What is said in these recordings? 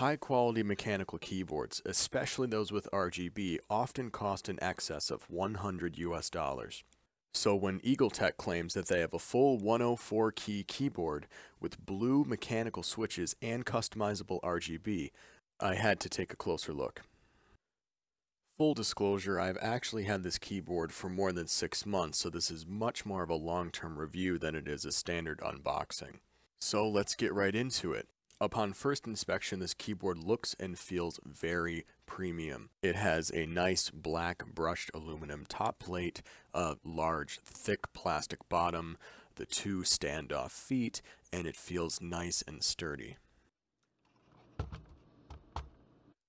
High quality mechanical keyboards, especially those with RGB, often cost in excess of 100 US dollars. So when EagleTec claims that they have a full 104 key keyboard with blue mechanical switches and customizable RGB, I had to take a closer look. Full disclosure, I've actually had this keyboard for more than six months, so this is much more of a long-term review than it is a standard unboxing. So let's get right into it. Upon first inspection, this keyboard looks and feels very premium. It has a nice black brushed aluminum top plate, a large thick plastic bottom, the two standoff feet, and it feels nice and sturdy.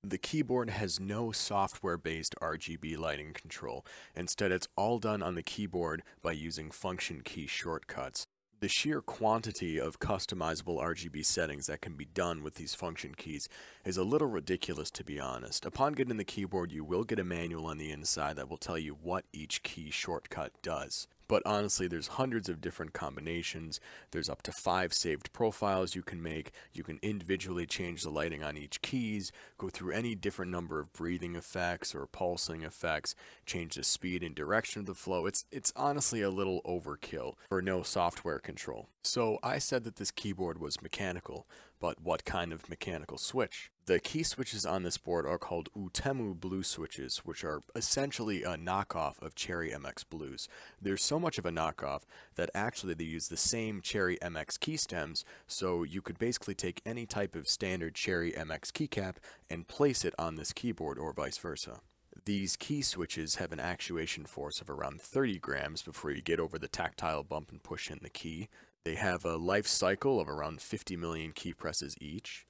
The keyboard has no software-based RGB lighting control. Instead, it's all done on the keyboard by using function key shortcuts. The sheer quantity of customizable RGB settings that can be done with these function keys is a little ridiculous to be honest. Upon getting the keyboard, you will get a manual on the inside that will tell you what each key shortcut does. But honestly, there's hundreds of different combinations. There's up to five saved profiles you can make. You can individually change the lighting on each keys, go through any different number of breathing effects or pulsing effects, change the speed and direction of the flow. It's, it's honestly a little overkill for no software control. So I said that this keyboard was mechanical, but what kind of mechanical switch? The key switches on this board are called Outemu Blue switches, which are essentially a knockoff of Cherry MX Blues. There's so much of a knockoff that actually they use the same Cherry MX key stems, so you could basically take any type of standard Cherry MX keycap and place it on this keyboard or vice versa. These key switches have an actuation force of around 30 grams before you get over the tactile bump and push in the key. They have a life cycle of around 50 million key presses each.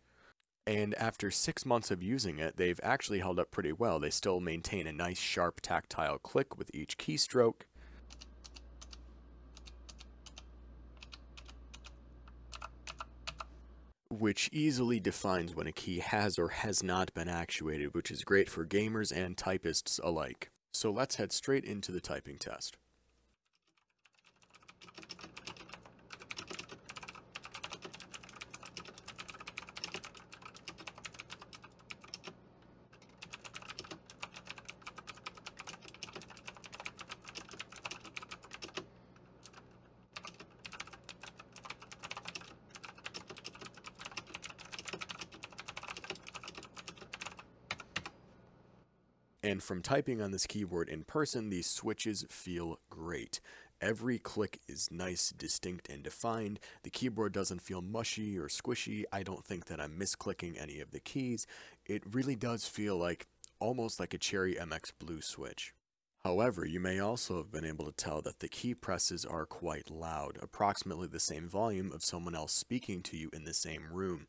And after six months of using it, they've actually held up pretty well. They still maintain a nice sharp tactile click with each keystroke. Which easily defines when a key has or has not been actuated, which is great for gamers and typists alike. So let's head straight into the typing test. And from typing on this keyboard in person, these switches feel great. Every click is nice, distinct, and defined. The keyboard doesn't feel mushy or squishy. I don't think that I'm misclicking any of the keys. It really does feel like almost like a Cherry MX Blue switch. However, you may also have been able to tell that the key presses are quite loud, approximately the same volume of someone else speaking to you in the same room.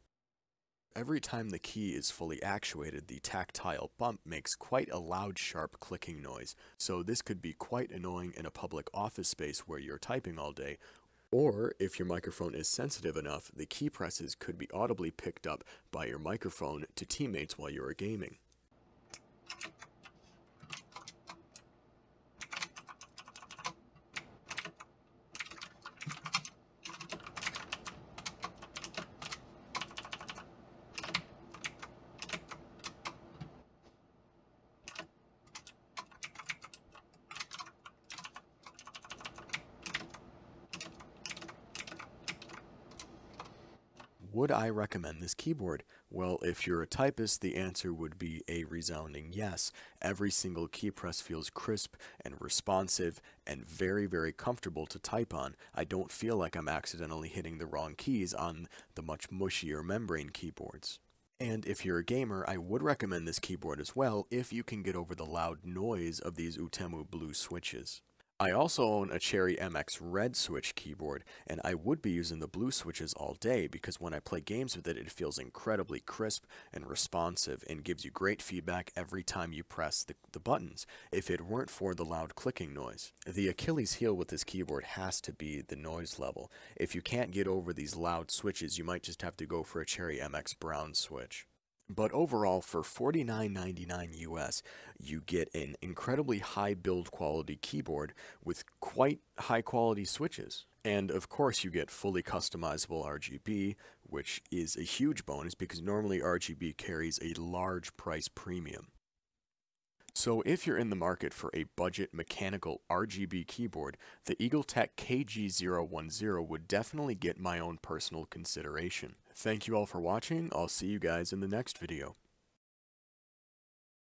Every time the key is fully actuated, the tactile bump makes quite a loud sharp clicking noise, so this could be quite annoying in a public office space where you're typing all day, or if your microphone is sensitive enough, the key presses could be audibly picked up by your microphone to teammates while you are gaming. Would I recommend this keyboard? Well, if you're a typist, the answer would be a resounding yes. Every single key press feels crisp and responsive and very, very comfortable to type on. I don't feel like I'm accidentally hitting the wrong keys on the much mushier membrane keyboards. And if you're a gamer, I would recommend this keyboard as well if you can get over the loud noise of these Outemu Blue switches. I also own a Cherry MX Red Switch keyboard, and I would be using the blue switches all day because when I play games with it, it feels incredibly crisp and responsive and gives you great feedback every time you press the, the buttons, if it weren't for the loud clicking noise. The Achilles heel with this keyboard has to be the noise level. If you can't get over these loud switches, you might just have to go for a Cherry MX Brown switch. But overall, for $49.99 US, you get an incredibly high build quality keyboard with quite high quality switches. And of course you get fully customizable RGB, which is a huge bonus because normally RGB carries a large price premium. So if you're in the market for a budget mechanical RGB keyboard, the EagleTec KG010 would definitely get my own personal consideration. Thank you all for watching, I'll see you guys in the next video.